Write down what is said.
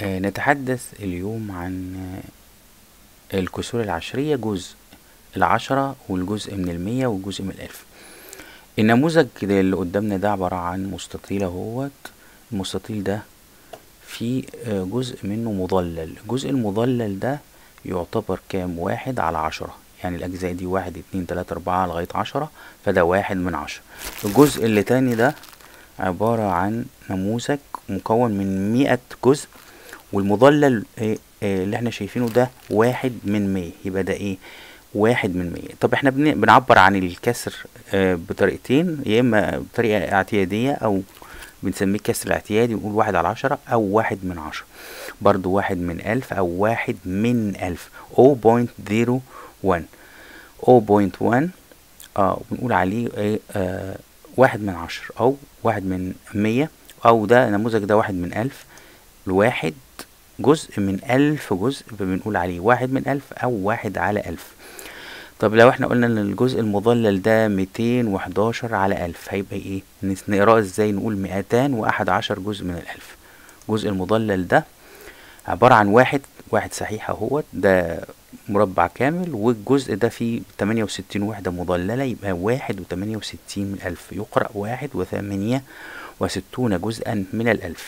آه، نتحدث اليوم عن آه، الكسور العشرية جزء العشرة والجزء من المية والجزء من الألف. النموذج اللي قدامنا ده عبارة عن مستطيل أهوت. المستطيل ده فيه آه، جزء منه مضلل. الجزء المضلل ده يعتبر كام؟ واحد على عشرة. يعني الأجزاء دي واحد اتنين تلاتة أربعة لغاية عشرة فده واحد من عشرة. الجزء اللي تاني ده عبارة عن نموذج مكون من مئة جزء. والمضلل إيه إيه اللي إحنا شايفينه ده واحد من مية. يبقى ده إيه؟ واحد من مية. طب إحنا بن- بنعبر عن الكسر آه، بطريقتين. يا إما بطريقة اعتيادية أو بنسميه الكسر الاعتيادي ونقول واحد على عشرة أو واحد من عشرة. برضو واحد من ألف أو واحد من ألف. 0.01 0.1 آه بنقول عليه إيه؟ آه واحد من عشرة أو واحد من مية. أو ده نموذج ده واحد من ألف. الواحد جزء من ألف جزء فبنقول عليه واحد من ألف أو واحد على ألف. طب لو إحنا قلنا إن الجزء المضلل ده ميتين وحداشر على ألف هيبقى إيه؟ نقرأه إزاي؟ نقول مئتان وأحد عشر جزء من الألف. الجزء المضلل ده عبارة عن واحد واحد صحيح أهوت ده مربع كامل والجزء ده فيه تمانية وستين وحدة مضللة يبقى واحد وتمانية وستين من الألف يقرأ واحد وثمانية وستون جزءا من الألف.